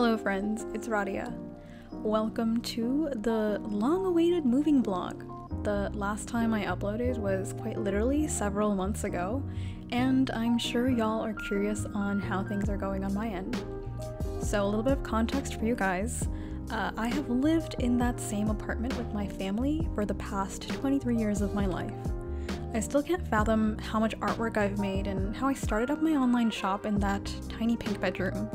Hello, friends, it's Radhia. Welcome to the long awaited moving blog. The last time I uploaded was quite literally several months ago, and I'm sure y'all are curious on how things are going on my end. So, a little bit of context for you guys. Uh, I have lived in that same apartment with my family for the past 23 years of my life. I still can't fathom how much artwork I've made and how I started up my online shop in that tiny pink bedroom.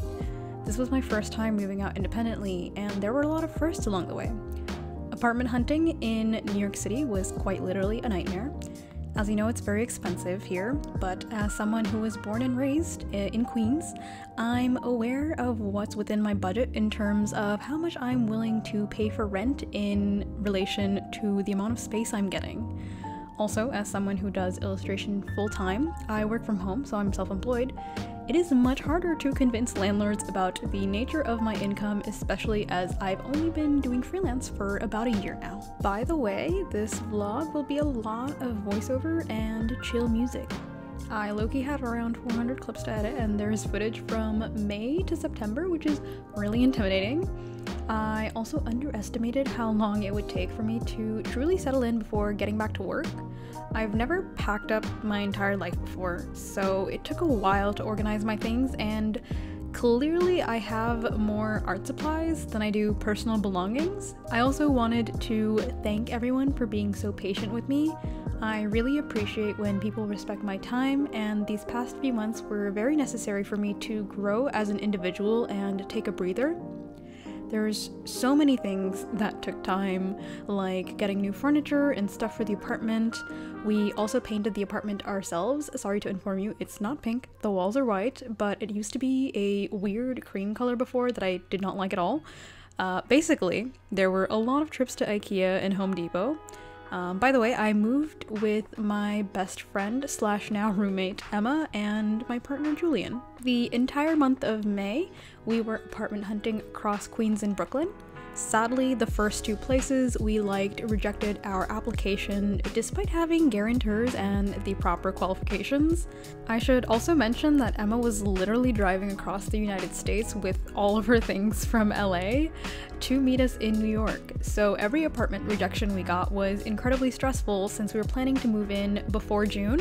This was my first time moving out independently, and there were a lot of firsts along the way. Apartment hunting in New York City was quite literally a nightmare. As you know, it's very expensive here, but as someone who was born and raised eh, in Queens, I'm aware of what's within my budget in terms of how much I'm willing to pay for rent in relation to the amount of space I'm getting. Also, as someone who does illustration full time, I work from home, so I'm self employed. It is much harder to convince landlords about the nature of my income, especially as I've only been doing freelance for about a year now. By the way, this vlog will be a lot of voiceover and chill music. I Loki had around 400 clips to edit, and there's footage from May to September, which is really intimidating. I also underestimated how long it would take for me to truly settle in before getting back to work. I've never packed up my entire life before, so it took a while to organize my things, and clearly I have more art supplies than I do personal belongings. I also wanted to thank everyone for being so patient with me. I really appreciate when people respect my time, and these past few months were very necessary for me to grow as an individual and take a breather. There's so many things that took time, like getting new furniture and stuff for the apartment. We also painted the apartment ourselves. Sorry to inform you, it's not pink. The walls are white, but it used to be a weird cream color before that I did not like at all. Uh, basically, there were a lot of trips to IKEA and Home Depot. Um, by the way, I moved with my best friend slash now roommate Emma and my partner Julian. The entire month of May, we were apartment hunting across Queens and Brooklyn. Sadly, the first two places we liked rejected our application despite having guarantors and the proper qualifications. I should also mention that Emma was literally driving across the United States with all of her things from LA to meet us in New York. So every apartment rejection we got was incredibly stressful since we were planning to move in before June.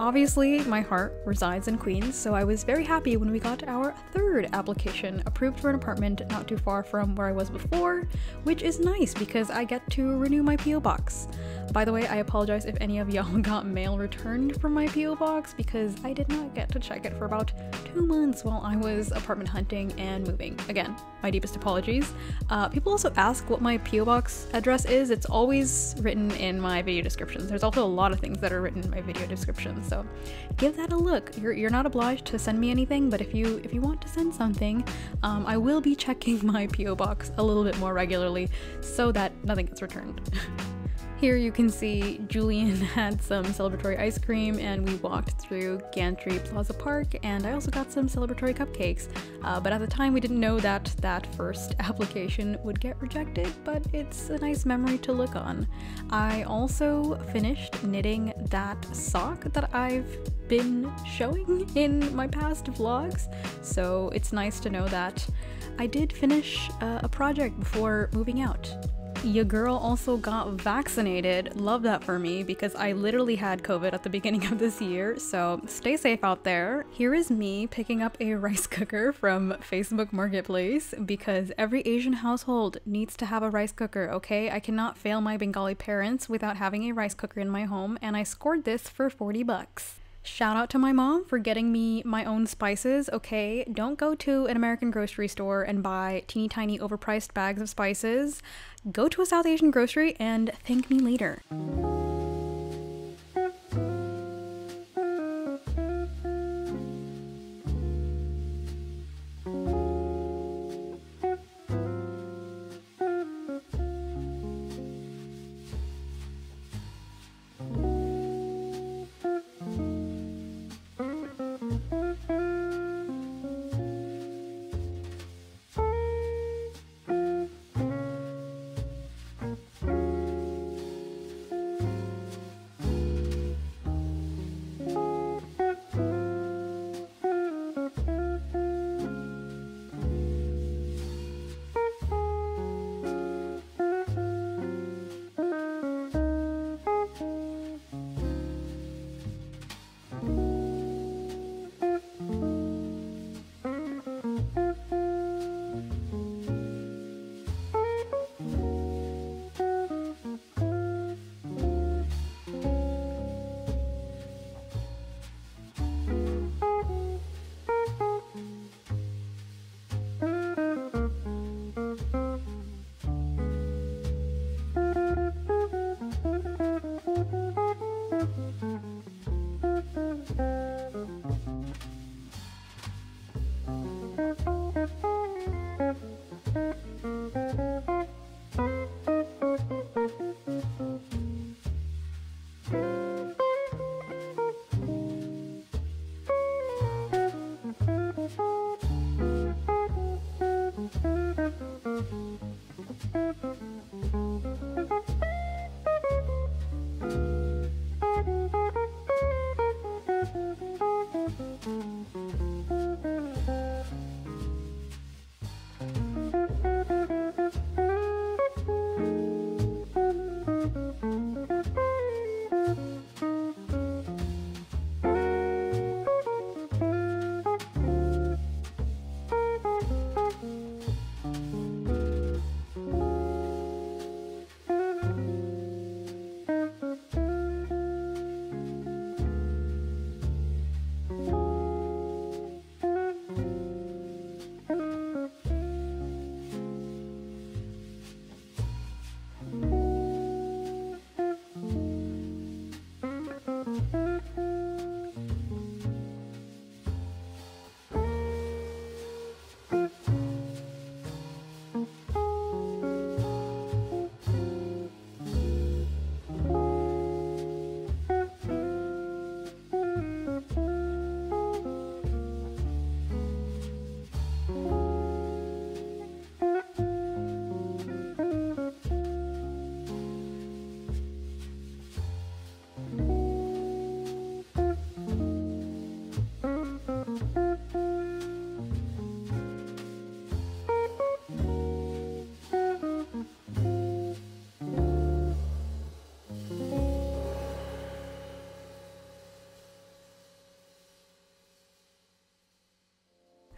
Obviously, my heart resides in Queens, so I was very happy when we got our third application approved for an apartment not too far from where I was before, which is nice because I get to renew my P.O. box. By the way, I apologize if any of y'all got mail returned from my P.O. box because I did not get to check it for about two months while I was apartment hunting and moving. Again, my deepest apologies. Uh, people also ask what my P.O. box address is. It's always written in my video descriptions. There's also a lot of things that are written in my video descriptions, so give that a look. You're, you're not obliged to send me anything, but if you if you want to send something, um, I will be checking my P.O. box a little bit more regularly so that nothing gets returned. Here you can see Julian had some celebratory ice cream and we walked through Gantry Plaza Park and I also got some celebratory cupcakes. Uh, but at the time we didn't know that that first application would get rejected, but it's a nice memory to look on. I also finished knitting that sock that I've been showing in my past vlogs, so it's nice to know that I did finish uh, a project before moving out. Your girl also got vaccinated. Love that for me because I literally had COVID at the beginning of this year, so stay safe out there. Here is me picking up a rice cooker from Facebook Marketplace because every Asian household needs to have a rice cooker, okay? I cannot fail my Bengali parents without having a rice cooker in my home, and I scored this for 40 bucks. Shout out to my mom for getting me my own spices, okay? Don't go to an American grocery store and buy teeny tiny overpriced bags of spices. Go to a South Asian grocery and thank me later.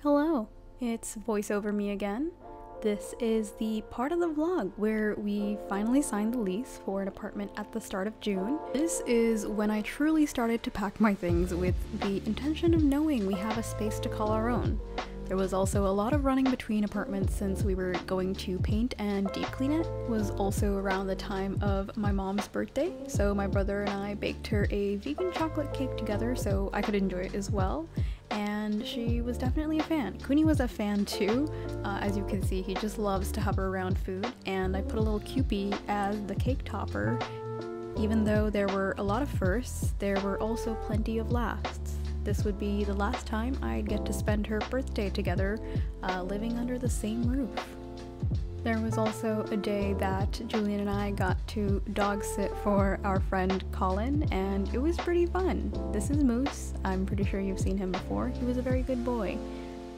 Hello, it's voiceover me again. This is the part of the vlog where we finally signed the lease for an apartment at the start of June. This is when I truly started to pack my things with the intention of knowing we have a space to call our own. There was also a lot of running between apartments since we were going to paint and deep clean it. it was also around the time of my mom's birthday, so my brother and I baked her a vegan chocolate cake together so I could enjoy it as well and she was definitely a fan. Kuni was a fan too. Uh, as you can see, he just loves to hover around food, and I put a little Kewpie as the cake topper. Even though there were a lot of firsts, there were also plenty of lasts. This would be the last time I'd get to spend her birthday together, uh, living under the same roof. There was also a day that Julian and I got to dog sit for our friend Colin, and it was pretty fun. This is Moose. I'm pretty sure you've seen him before. He was a very good boy.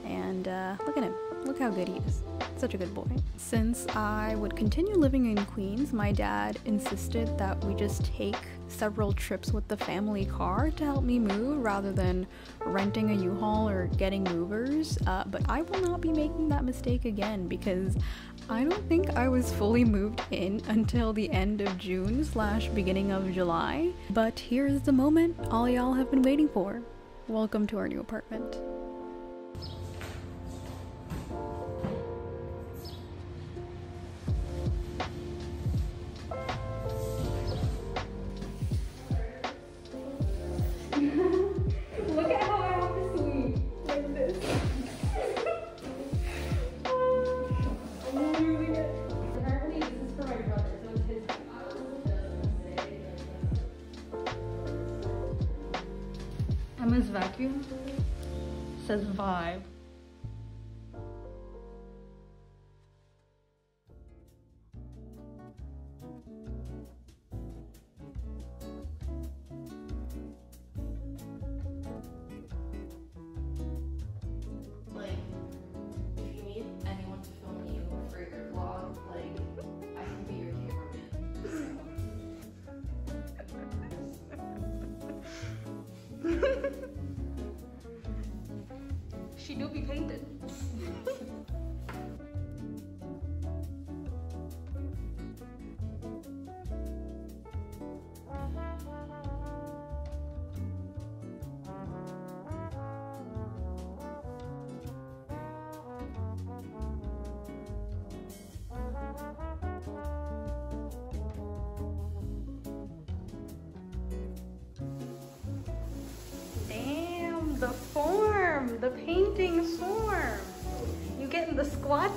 And uh, look at him. Look how good he is. Such a good boy. Since I would continue living in Queens, my dad insisted that we just take several trips with the family car to help me move rather than renting a U-Haul or getting movers. Uh, but I will not be making that mistake again because I don't think I was fully moved in until the end of June slash beginning of July. But here's the moment all y'all have been waiting for. Welcome to our new apartment.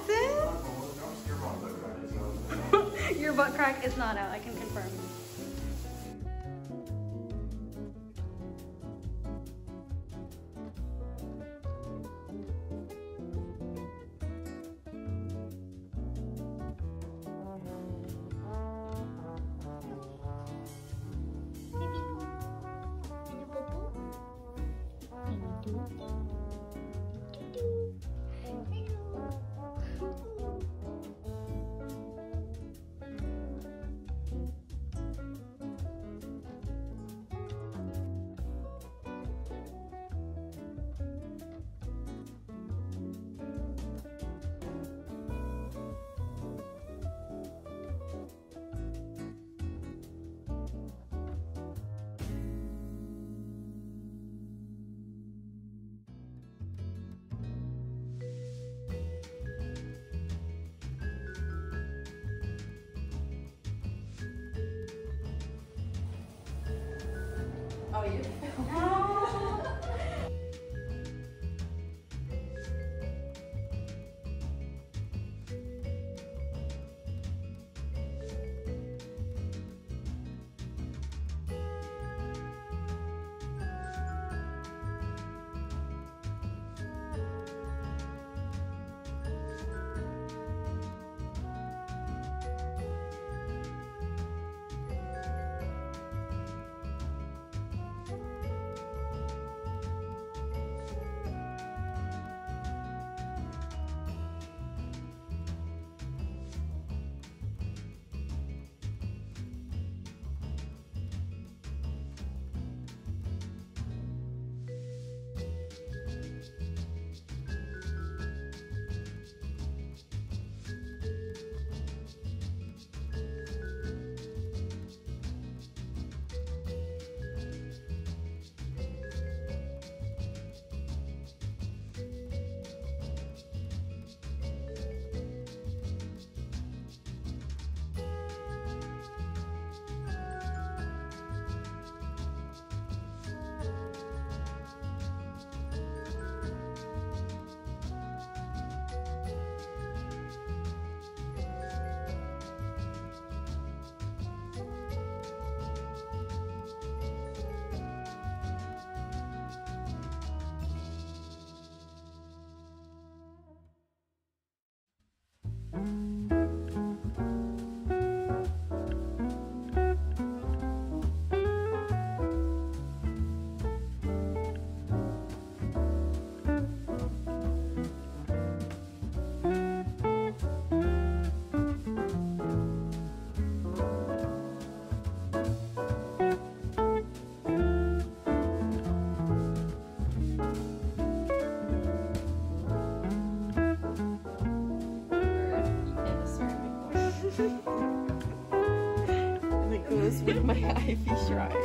Squats. Your butt crack is not out, I can confirm. My ivy right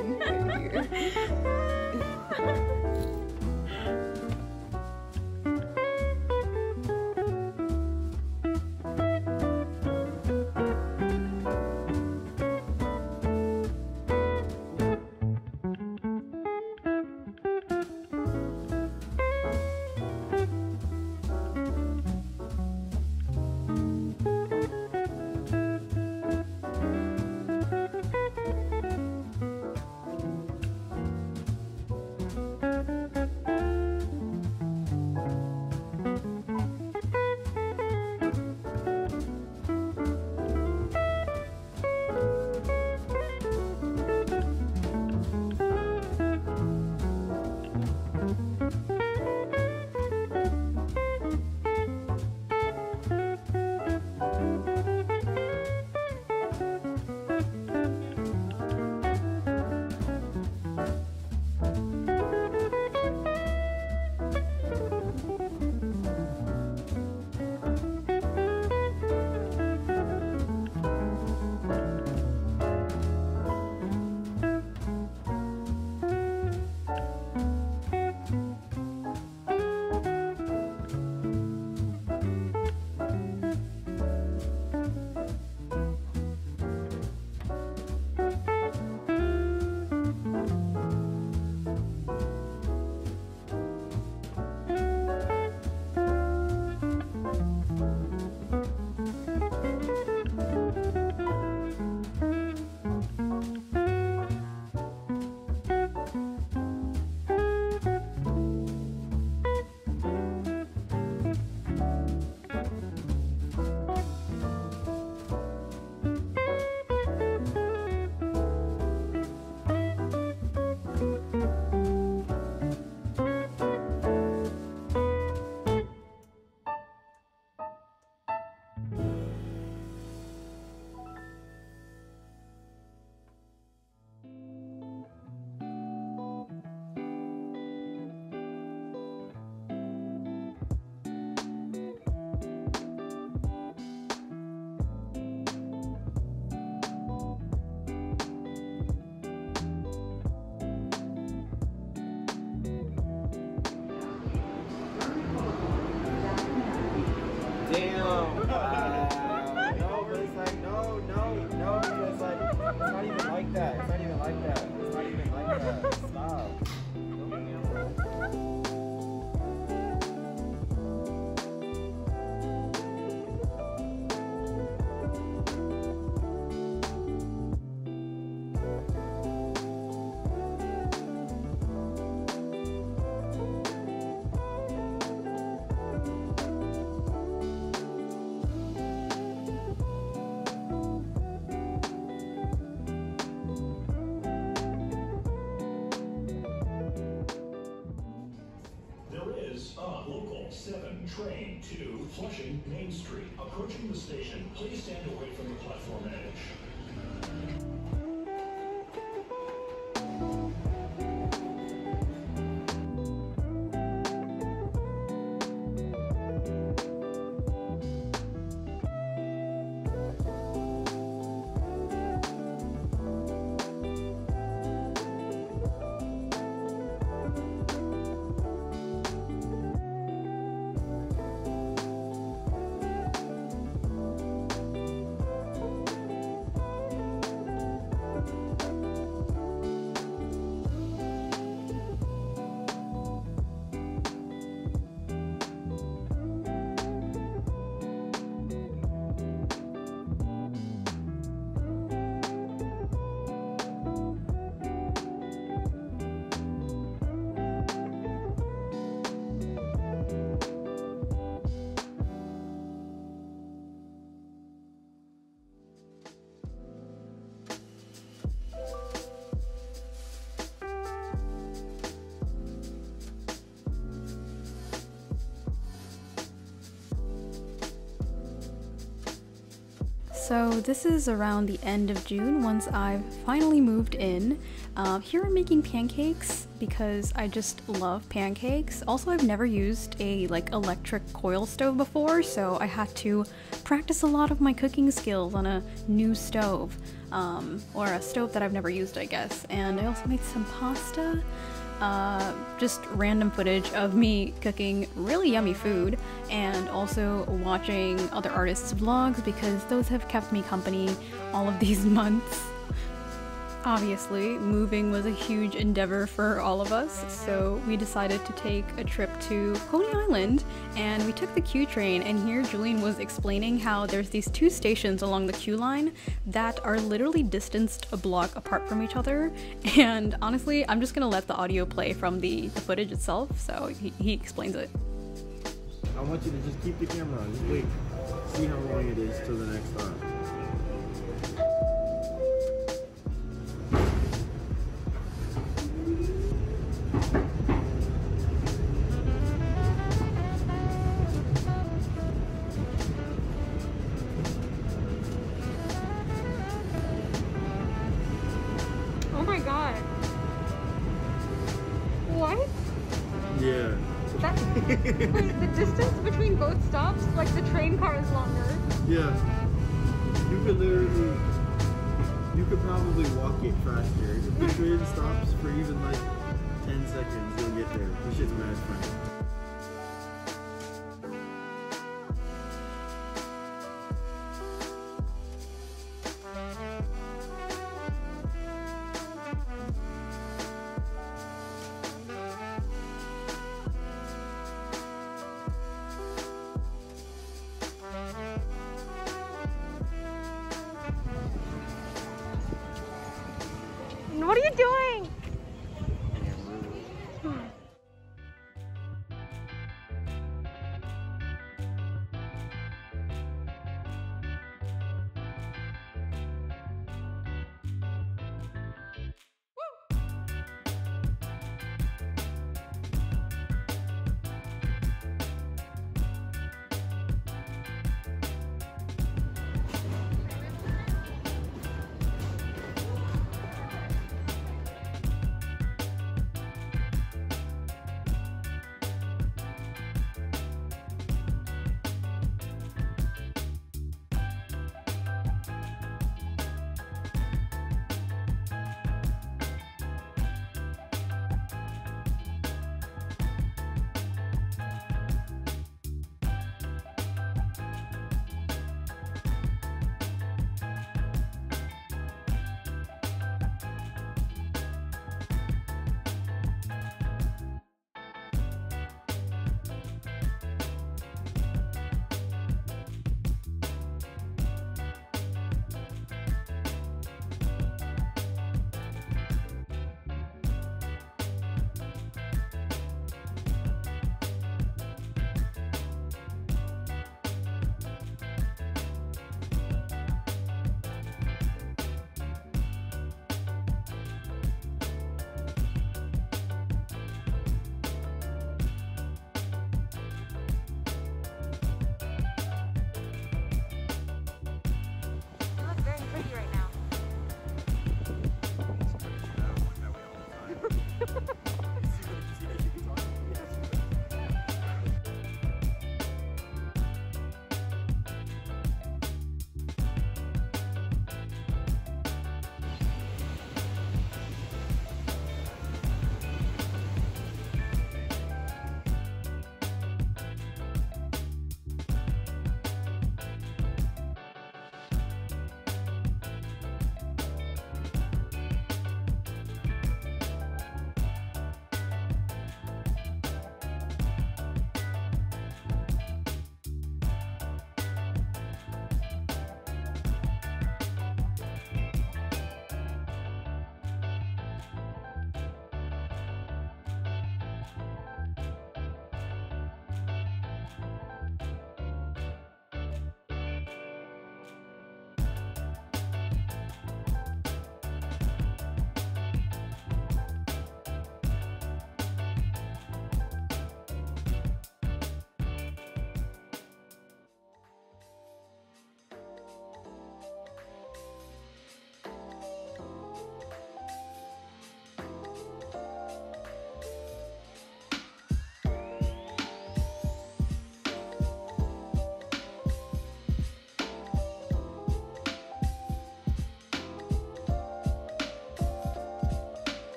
Flushing Main Street. Approaching the station, please stand away So this is around the end of June once I've finally moved in. Uh, here I'm making pancakes because I just love pancakes. Also, I've never used a like electric coil stove before, so I had to practice a lot of my cooking skills on a new stove, um, or a stove that I've never used, I guess. And I also made some pasta. Uh, just random footage of me cooking really yummy food and also watching other artists' vlogs because those have kept me company all of these months. Obviously, moving was a huge endeavor for all of us, so we decided to take a trip to Coney Island and we took the Q train. And here Julian was explaining how there's these two stations along the Q line that are literally distanced a block apart from each other. And honestly, I'm just gonna let the audio play from the, the footage itself, so he, he explains it. I want you to just keep the camera on. Just wait. See how long it is till the next stop.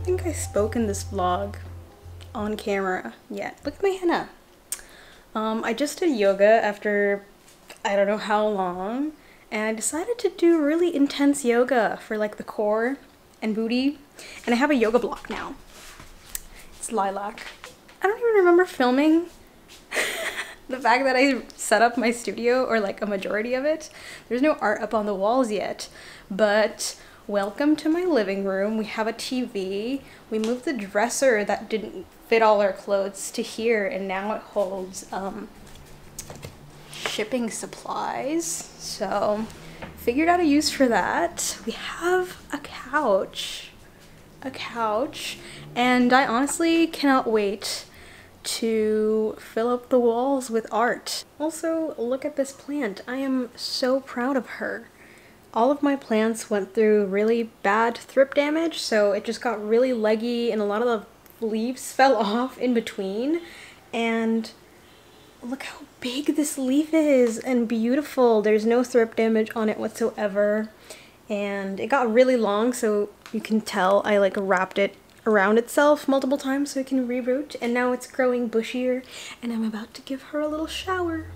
Don't think I spoke in this vlog on camera yet. Look at my henna. Um, I just did yoga after I don't know how long, and I decided to do really intense yoga for like the core and booty, and I have a yoga block now. It's lilac. I don't even remember filming the fact that I set up my studio or like a majority of it. There's no art up on the walls yet, but welcome to my living room. We have a TV. We moved the dresser that didn't fit all our clothes to here and now it holds um, shipping supplies. So figured out a use for that. We have a couch, a couch, and I honestly cannot wait to fill up the walls with art. Also, look at this plant. I am so proud of her. All of my plants went through really bad thrip damage, so it just got really leggy and a lot of the leaves fell off in between. And look how big this leaf is and beautiful. There's no thrip damage on it whatsoever. And it got really long, so you can tell I like wrapped it around itself multiple times so it can reroot. And now it's growing bushier and I'm about to give her a little shower.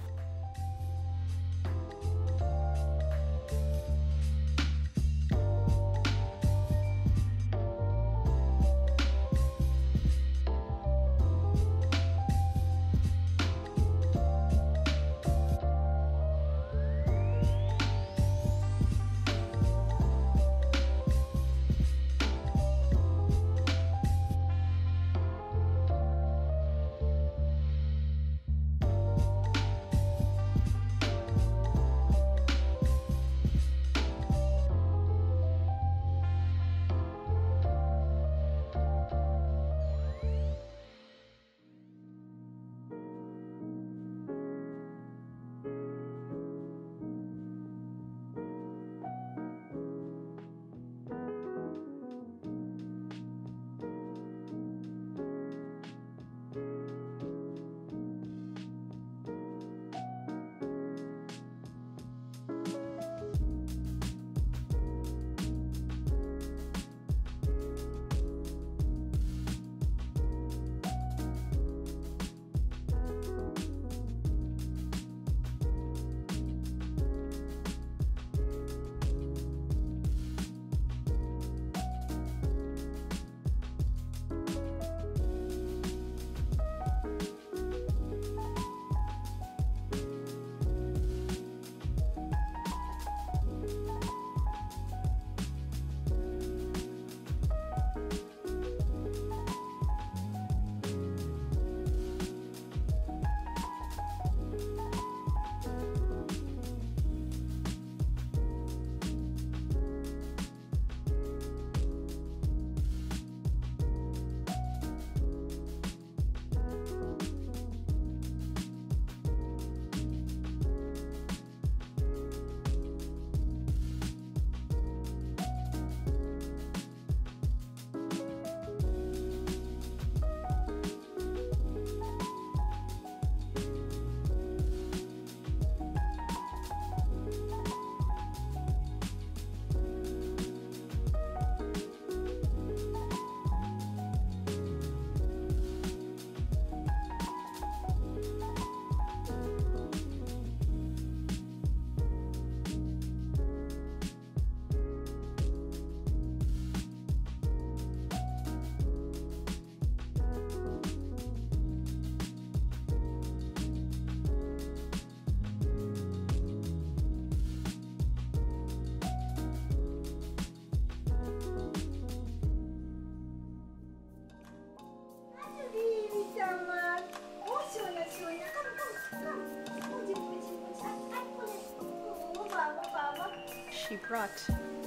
She brought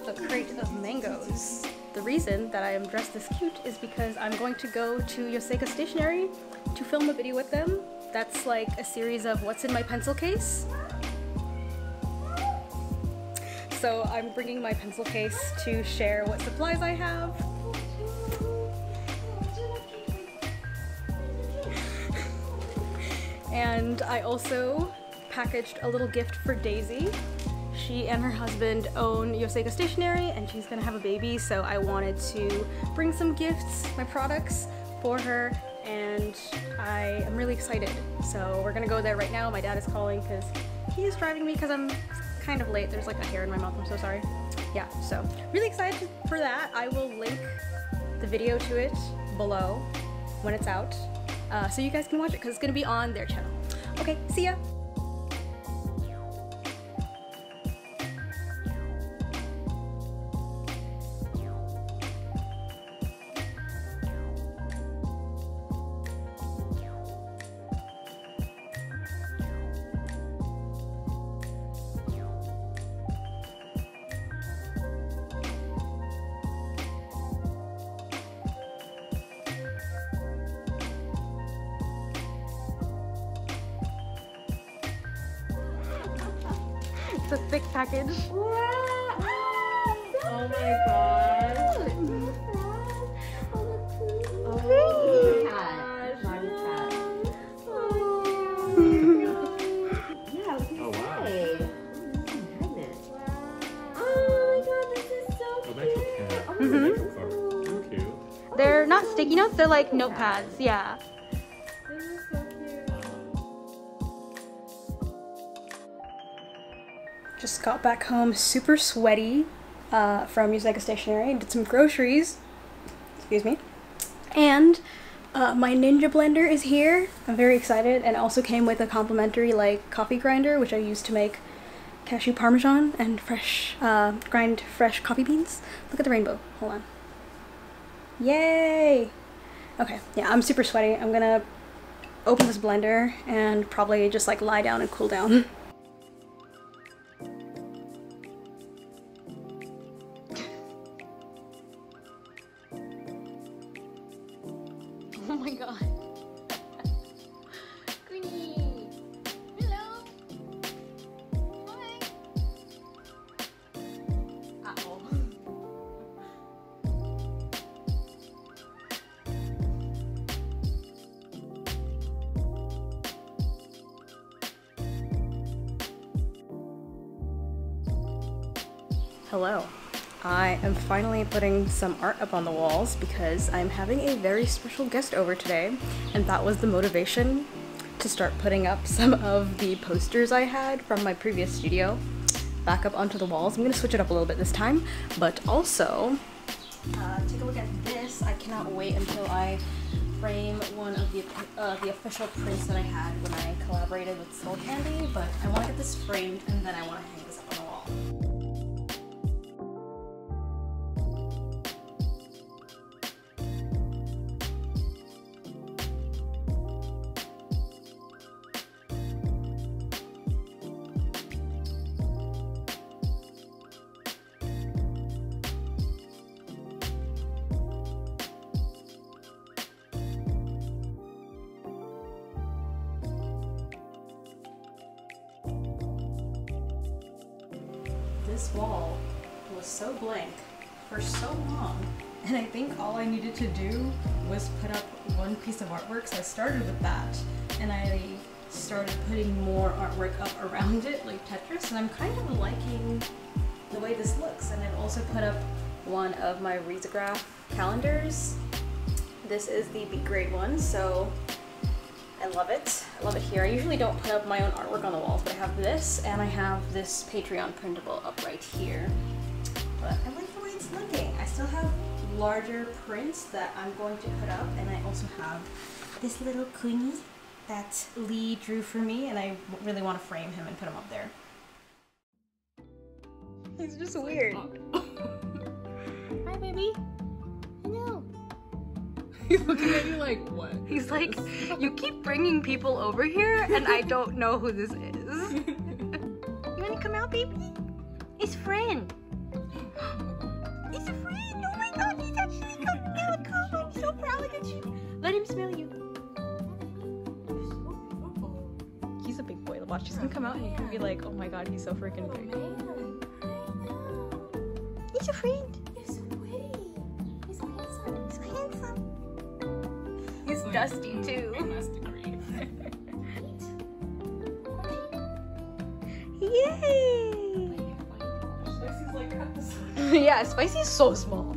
a crate of mangoes. The reason that I am dressed this cute is because I'm going to go to Yoseka Stationery to film a video with them. That's like a series of what's in my pencil case. So I'm bringing my pencil case to share what supplies I have. And I also packaged a little gift for Daisy she and her husband own Yoseka Stationery and she's gonna have a baby, so I wanted to bring some gifts, my products, for her and I am really excited. So we're gonna go there right now. My dad is calling because he's driving me because I'm kind of late. There's like a hair in my mouth, I'm so sorry. Yeah, so really excited for that. I will link the video to it below when it's out uh, so you guys can watch it because it's gonna be on their channel. Okay, see ya! this is so Oh, cool. cute. They're not sticky notes, they're like notepads, yeah. Got back home super sweaty uh, from Yoseka Stationery. Did some groceries. Excuse me. And uh, my Ninja blender is here. I'm very excited and also came with a complimentary like coffee grinder which I use to make cashew parmesan and fresh uh, grind fresh coffee beans. Look at the rainbow. Hold on. Yay! Okay, yeah, I'm super sweaty. I'm gonna open this blender and probably just like lie down and cool down. Hello. I am finally putting some art up on the walls because I'm having a very special guest over today, and that was the motivation to start putting up some of the posters I had from my previous studio back up onto the walls. I'm gonna switch it up a little bit this time, but also uh, take a look at this. I cannot wait until I frame one of the uh, the official prints that I had when I collaborated with Soul Candy, but I want to get this framed and then I want to started putting more artwork up around it, like Tetris, and I'm kind of liking the way this looks. And I've also put up one of my Risograph calendars. This is the B grade one, so I love it. I love it here. I usually don't put up my own artwork on the walls, but I have this and I have this Patreon printable up right here. But I like the way it's looking. I still have larger prints that I'm going to put up and I also have this little Queenie that Leigh drew for me and I really want to frame him and put him up there. He's just weird. Hi baby. Hello. He's looking at you like, what? He's like, you keep bringing people over here, and I don't know who this is. you wanna come out, baby? It's friend. It's a friend. Oh my god, he's actually coming out. Come, I'm so proud of you. Let him smell you. Watch, he's gonna come out and he's gonna be like, oh my god, he's so freaking big. He's a friend. He's so pretty. He's so handsome. He's so handsome. He's dusty too. Yay! yeah, Spicy's so small.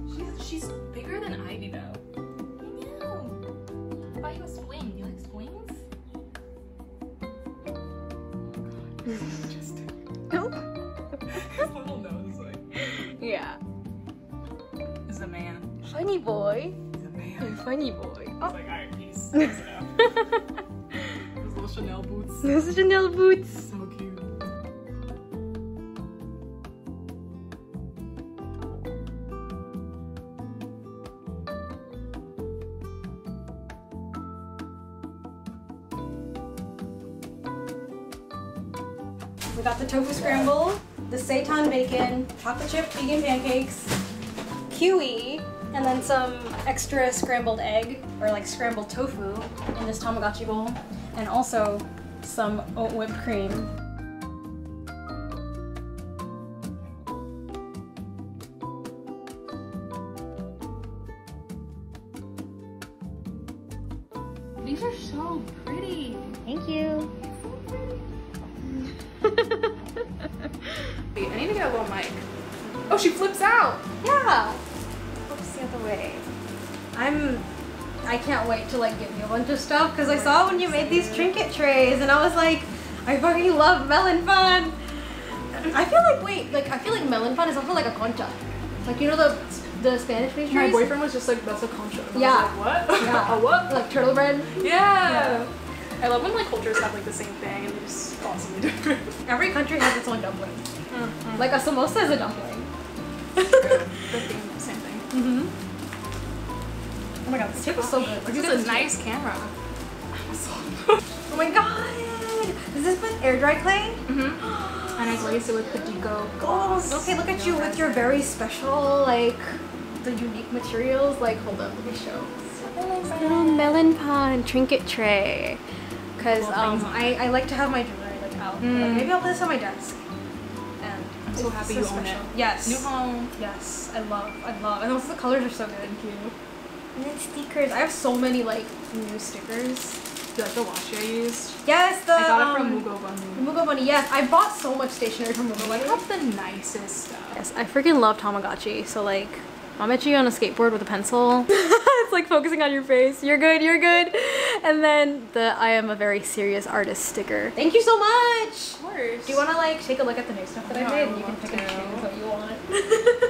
Boy. He's a man. Funny boy. He's oh. like, alright, peace. That's enough. His little Chanel boots. This is Chanel boots. So cute. We got the tofu scramble, the seitan bacon, chocolate chip vegan pancakes, kiwi, and then some extra scrambled egg or like scrambled tofu in this Tamagotchi bowl, and also some oat whipped cream. These are so pretty. Thank you. Wait, I need to get a little mic. Oh, she flips out. Yeah. Oops, the other way. I'm. I can't wait to like give you a bunch of stuff because I saw when you made these trinket trays and I was like, I fucking love melon pan. I feel like wait, like I feel like melon pan is also like a concha. Like you know the the Spanish pastries. My boyfriend was just like, that's a concha. And I was Yeah. like, what? Yeah. a what? Like turtle bread. Yeah. I love when like cultures have like the same thing and they're just constantly different. Every country has its own dumpling. Mm-hmm. Like a samosa is a dumpling. This tape is so good. This Look is at a this nice camera. Oh my god! This is this with air dry clay? Mm-hmm. And I glazed it with Padico Oh, gloss. okay, look at you with your very special, like, the unique materials. Like, hold up, let me show. Little melon pan trinket tray. Because Well, um. I, I like to have my jewelry, like, out. Like, Mm. maybe I'll put this on my desk. And I'm so it's happy you own special. it. Yes. New home. Yes, I love, I love. And also the colors are so good. Thank you. And then stickers. I have so many, like, new stickers. Do you like the washi I used? Yes, the I got it um, from Mugo Bunny. Mugo Bunny. Yes, I bought so much stationery from Mugo They Bunny. have the nicest stuff. Yes, I freaking love Tamagotchi. So like, I'll met you on a skateboard with a pencil. it's like focusing on your face. You're good, you're good. And then the I am a very serious artist sticker. Thank you so much. Of course. Do you want to like take a look at the new stuff that I made I and you can want pick and to. choose what you want?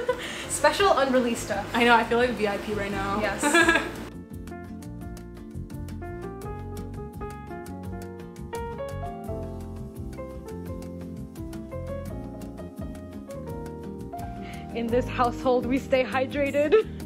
Special unreleased stuff. I know, I feel like VIP right now. Yes. In this household, we stay hydrated.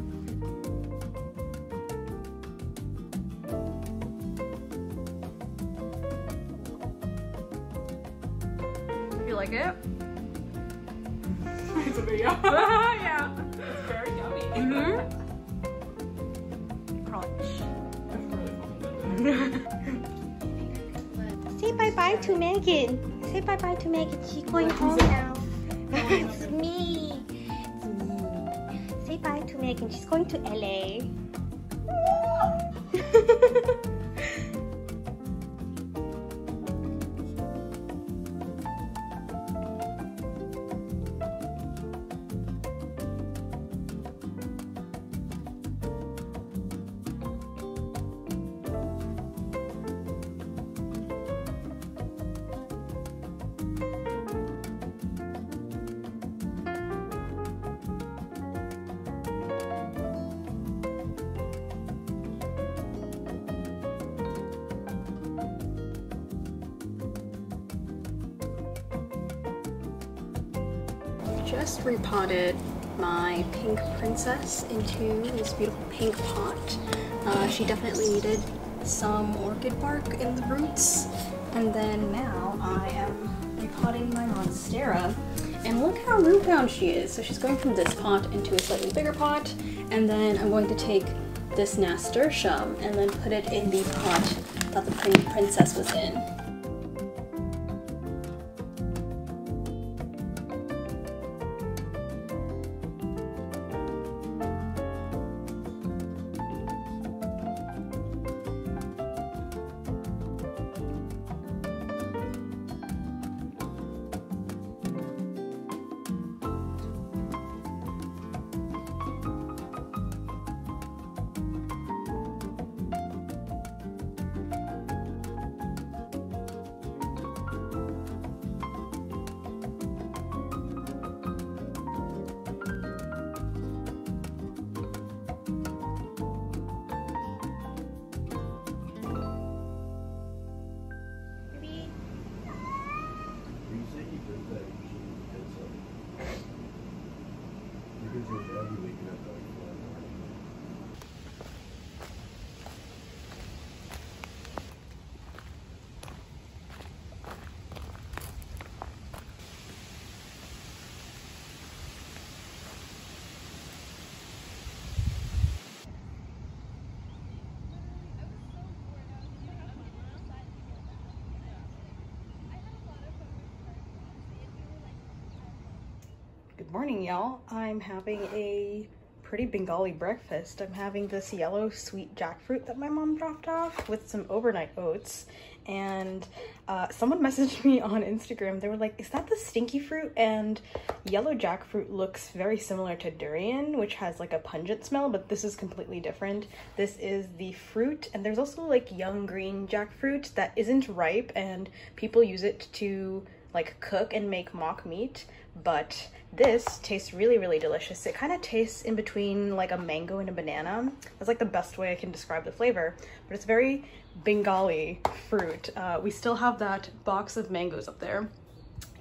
Into this beautiful pink pot. Uh, she definitely needed some orchid bark in the roots. And then now I am repotting my monstera. And look how root bound she is. So she's going from this pot into a slightly bigger pot. And then I'm going to take this nasturtium and then put it in the pot that the princess was in. Having a pretty Bengali breakfast. I'm having this yellow sweet jackfruit that my mom dropped off with some overnight oats. And uh, someone messaged me on Instagram. They were like, Is that the stinky fruit? And yellow jackfruit looks very similar to durian, which has like a pungent smell, but this is completely different. This is the fruit, and there's also like young green jackfruit that isn't ripe, and people use it to like cook and make mock meat but this tastes really really delicious. It kind of tastes in between like a mango and a banana. That's like the best way i can describe the flavor but it's very bengali fruit. Uh, we still have that box of mangoes up there.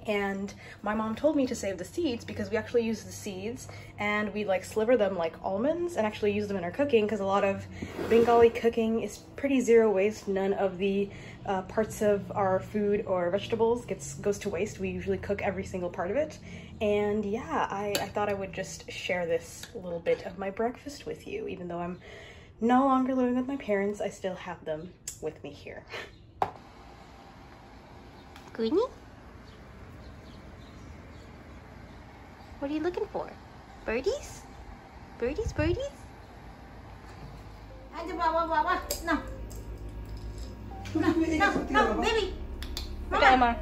And my mom told me to save the seeds because we actually use the seeds and we like sliver them like almonds and actually use them in our cooking because a lot of Bengali cooking is pretty zero waste. None of the uh, parts of our food or vegetables gets goes to waste. We usually cook every single part of it. And yeah, I, I thought I would just share this little bit of my breakfast with you. Even though I'm no longer living with my parents, I still have them with me here. Queenie? What are you looking for? Birdies? Birdies, birdies? No. No, no, baby. Okay, Emma.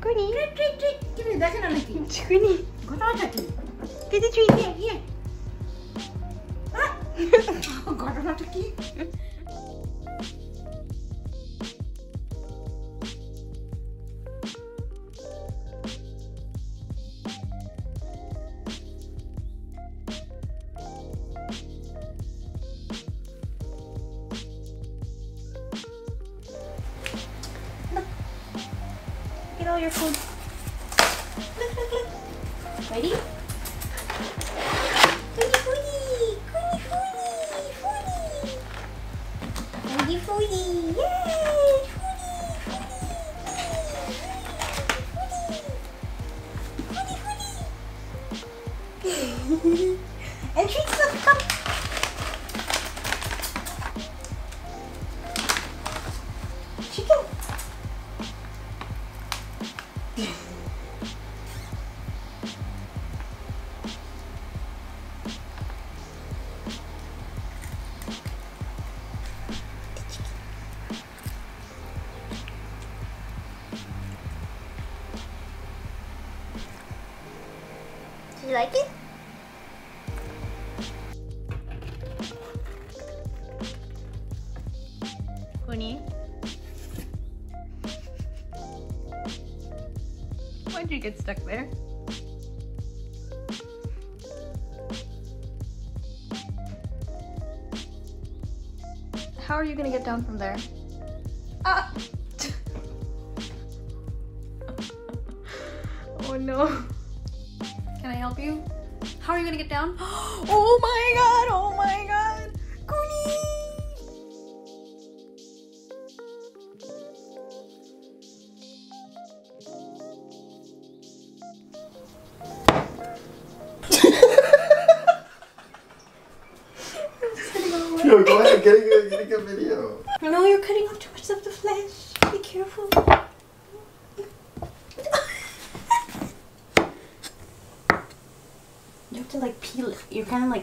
Queenie. Treat, treat, treat. Give me that one, Nikki. Queenie. Go to Nikki. Get the treat. Here, here. Ah. Oh, God, I'm not a key. Your food. Get stuck there? How are you gonna get down from there?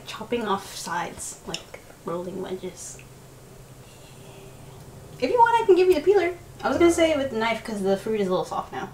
Chopping off sides, like rolling wedges. If you want, I can give you the peeler. I was gonna say with the knife because the fruit is a little soft now.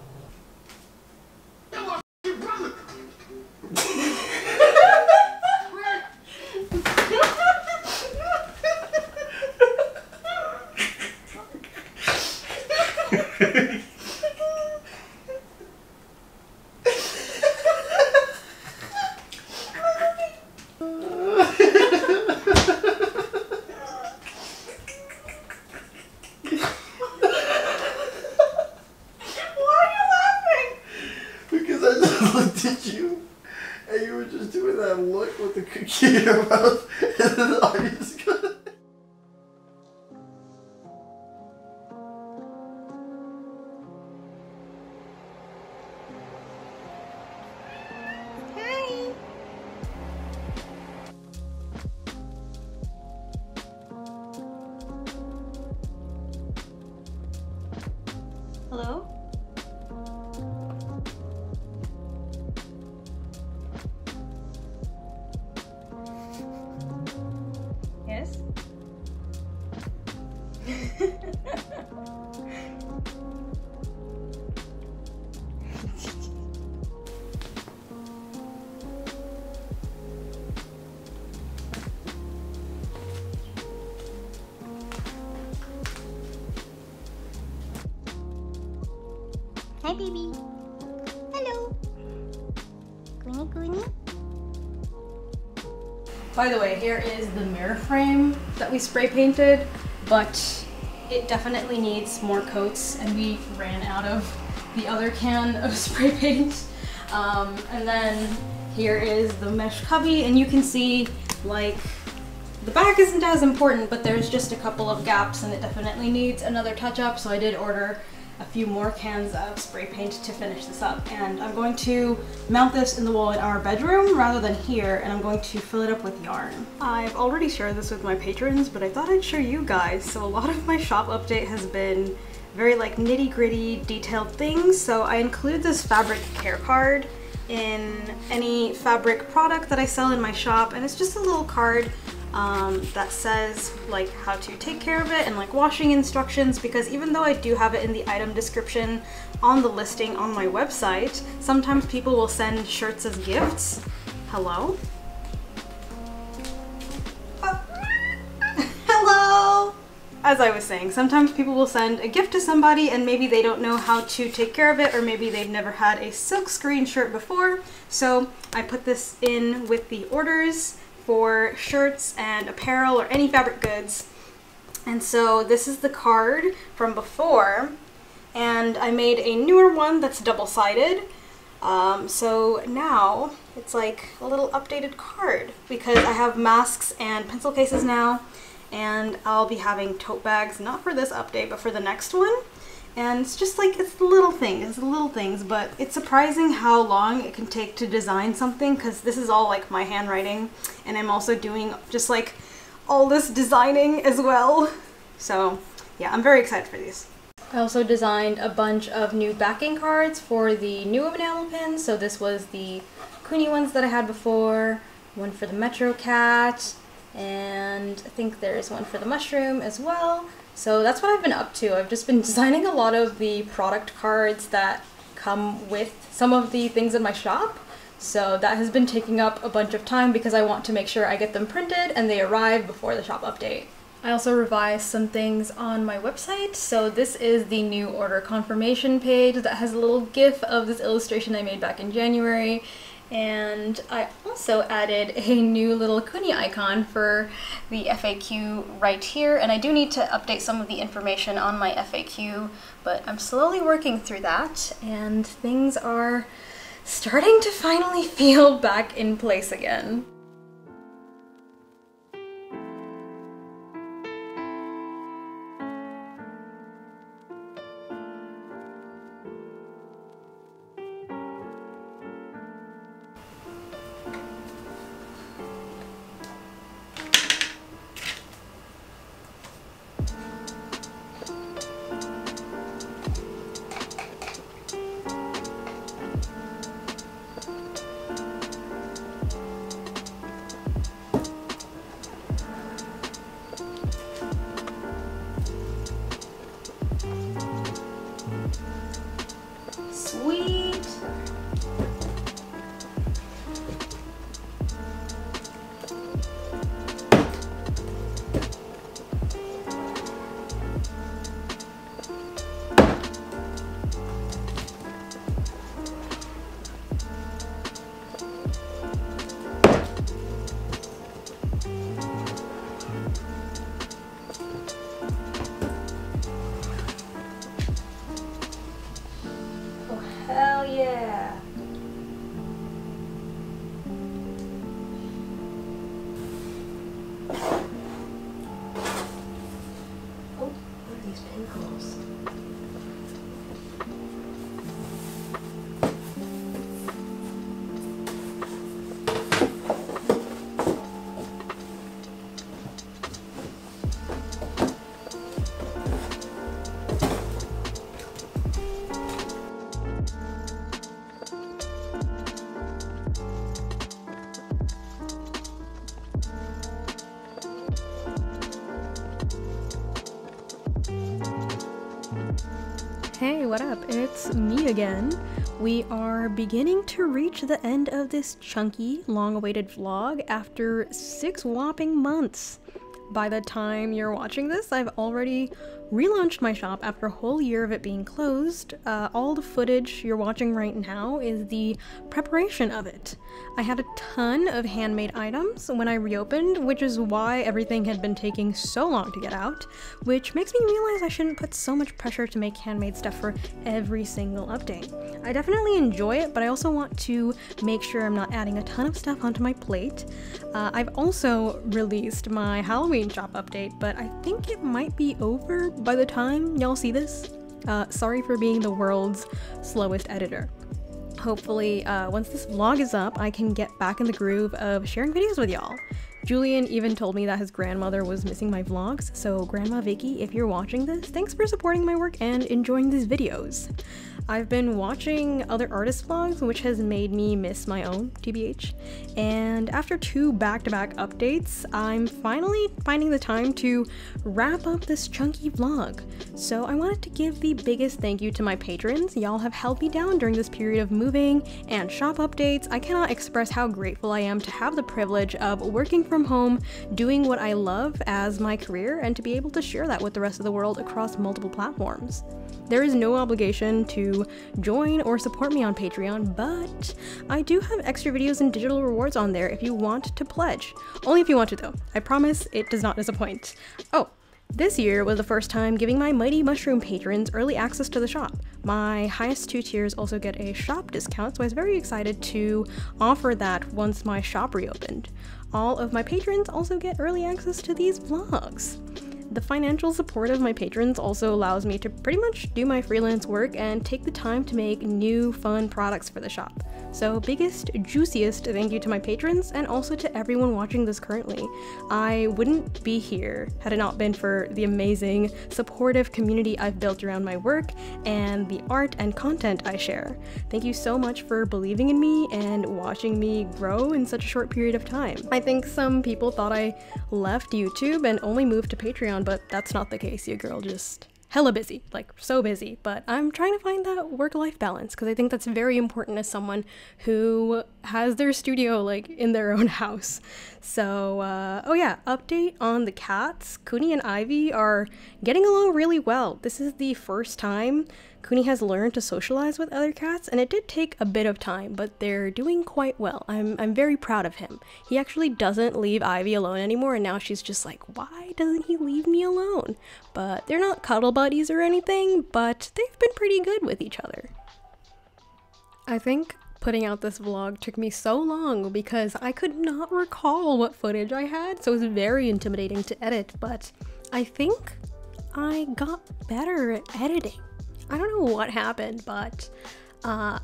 Here is the mirror frame that we spray painted, but it definitely needs more coats and we ran out of the other can of spray paint. Um, and then here is the mesh cubby and you can see like the back isn't as important, but there's just a couple of gaps and it definitely needs another touch up. So I did order a few more cans of spray paint to finish this up. And I'm going to mount this in the wall in our bedroom rather than here, and I'm going to fill it up with yarn. I've already shared this with my patrons, but I thought I'd show you guys. So a lot of my shop update has been very like nitty gritty detailed things. So I include this fabric care card in any fabric product that I sell in my shop, and it's just a little card um, that says like how to take care of it and like washing instructions because even though I do have it in the item description on the listing on my website, sometimes people will send shirts as gifts. Hello? Hello! As I was saying, sometimes people will send a gift to somebody and maybe they don't know how to take care of it or maybe they've never had a silk screen shirt before. So I put this in with the orders for shirts and apparel or any fabric goods. And so this is the card from before and I made a newer one that's double-sided. Um, so now it's like a little updated card because I have masks and pencil cases now and I'll be having tote bags, not for this update, but for the next one. And it's just like, it's the little things, it's the little things, but it's surprising how long it can take to design something because this is all like my handwriting and I'm also doing just like all this designing as well. So yeah, I'm very excited for these. I also designed a bunch of new backing cards for the new enamel pins. So this was the Kuni ones that I had before, one for the Metro Cat, and I think there's one for the mushroom as well. So that's what I've been up to. I've just been designing a lot of the product cards that come with some of the things in my shop. So that has been taking up a bunch of time because I want to make sure I get them printed and they arrive before the shop update. I also revised some things on my website. So this is the new order confirmation page that has a little gif of this illustration I made back in January. And I also added a new little Kuni icon for the FAQ right here. And I do need to update some of the information on my FAQ, but I'm slowly working through that and things are starting to finally feel back in place again. Me again. We are beginning to reach the end of this chunky, long awaited vlog after six whopping months. By the time you're watching this, I've already relaunched my shop after a whole year of it being closed. Uh, all the footage you're watching right now is the preparation of it. I had a ton of handmade items when I reopened, which is why everything had been taking so long to get out, which makes me realize I shouldn't put so much pressure to make handmade stuff for every single update. I definitely enjoy it, but I also want to make sure I'm not adding a ton of stuff onto my plate. Uh, I've also released my Halloween shop update, but I think it might be over by the time y'all see this. Uh, sorry for being the world's slowest editor. Hopefully, uh, once this vlog is up, I can get back in the groove of sharing videos with y'all. Julian even told me that his grandmother was missing my vlogs, so Grandma Vicky, if you're watching this, thanks for supporting my work and enjoying these videos. I've been watching other artist vlogs, which has made me miss my own, TBH. And after two back-to-back -back updates, I'm finally finding the time to wrap up this chunky vlog. So I wanted to give the biggest thank you to my patrons. Y'all have held me down during this period of moving and shop updates. I cannot express how grateful I am to have the privilege of working from home, doing what I love as my career, and to be able to share that with the rest of the world across multiple platforms. There is no obligation to join or support me on Patreon, but I do have extra videos and digital rewards on there if you want to pledge. Only if you want to though. I promise it does not disappoint. Oh, this year was the first time giving my Mighty Mushroom patrons early access to the shop. My highest two tiers also get a shop discount, so I was very excited to offer that once my shop reopened. All of my patrons also get early access to these vlogs. The financial support of my patrons also allows me to pretty much do my freelance work and take the time to make new fun products for the shop. So biggest, juiciest thank you to my patrons and also to everyone watching this currently. I wouldn't be here had it not been for the amazing, supportive community I've built around my work and the art and content I share. Thank you so much for believing in me and watching me grow in such a short period of time. I think some people thought I left YouTube and only moved to Patreon, but that's not the case. Your girl just hella busy, like so busy, but I'm trying to find that work life balance because I think that's very important as someone who has their studio like in their own house. So, uh, oh yeah, update on the cats. Kuni and Ivy are getting along really well. This is the first time Kuni has learned to socialize with other cats, and it did take a bit of time, but they're doing quite well. I'm, I'm very proud of him. He actually doesn't leave Ivy alone anymore, and now she's just like, why doesn't he leave me alone? But they're not cuddle buddies or anything, but they've been pretty good with each other. I think putting out this vlog took me so long because I could not recall what footage I had, so it was very intimidating to edit, but I think I got better at editing. I don't know what happened, but uh,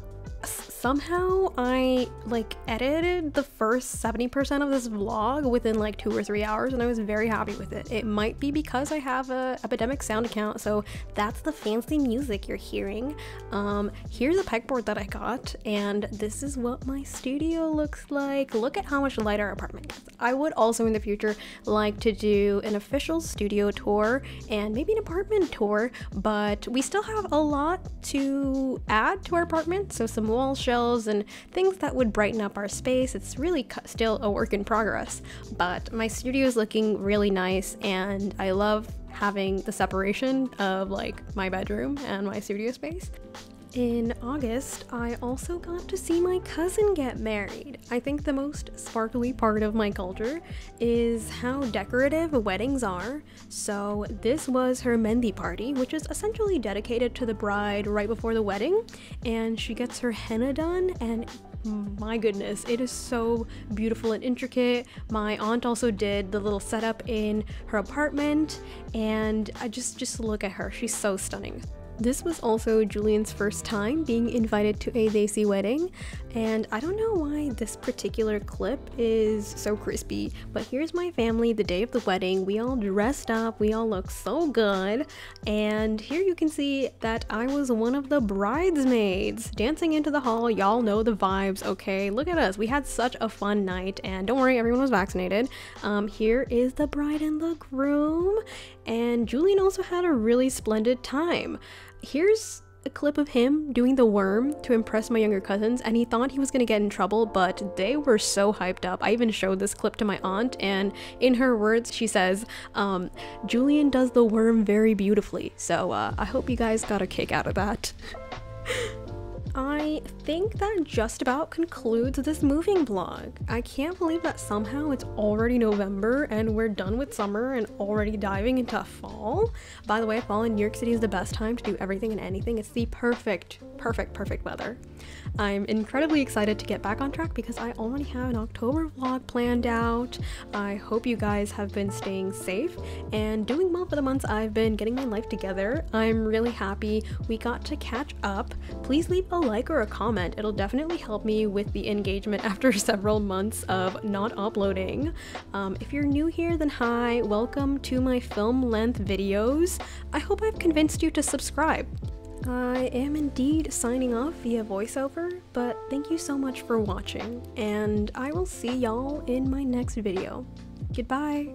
somehow I like edited the first 70% of this vlog within like two or three hours and I was very happy with it. It might be because I have a Epidemic sound account, so that's the fancy music you're hearing. Um, here's a pegboard that I got and this is what my studio looks like. Look at how much light our apartment gets. I would also in the future like to do an official studio tour and maybe an apartment tour, but we still have a lot to add to our apartment, so some wall shelves and things that would brighten up our space. It's really still a work in progress, but my studio is looking really nice and I love having the separation of like my bedroom and my studio space. In August, I also got to see my cousin get married. I think the most sparkly part of my culture is how decorative weddings are. So, this was her Mehndi party, which is essentially dedicated to the bride right before the wedding, and she gets her henna done, and my goodness, it is so beautiful and intricate. My aunt also did the little setup in her apartment, and I just just look at her. She's so stunning. This was also Julian's first time being invited to a Desi wedding, and I don't know why this particular clip is so crispy, but here's my family the day of the wedding. We all dressed up, we all look so good, and here you can see that I was one of the bridesmaids dancing into the hall. Y'all know the vibes, okay? Look at us. We had such a fun night, and don't worry, everyone was vaccinated. Um, here is the bride and the groom, and Julian also had a really splendid time. Here's a clip of him doing the worm to impress my younger cousins, and he thought he was gonna get in trouble, but they were so hyped up. I even showed this clip to my aunt, and in her words, she says, um, Julian does the worm very beautifully. So uh, I hope you guys got a kick out of that. I think that just about concludes this moving vlog. I can't believe that somehow it's already November and we're done with summer and already diving into fall. By the way, fall in New York City is the best time to do everything and anything. It's the perfect, perfect, perfect weather. I'm incredibly excited to get back on track because I already have an October vlog planned out. I hope you guys have been staying safe and doing well for the months I've been getting my life together. I'm really happy we got to catch up. Please leave a like or a comment. It'll definitely help me with the engagement after several months of not uploading. Um, if you're new here, then hi, welcome to my film length videos. I hope I've convinced you to subscribe. I am indeed signing off via voiceover, but thank you so much for watching, and I will see y'all in my next video. Goodbye!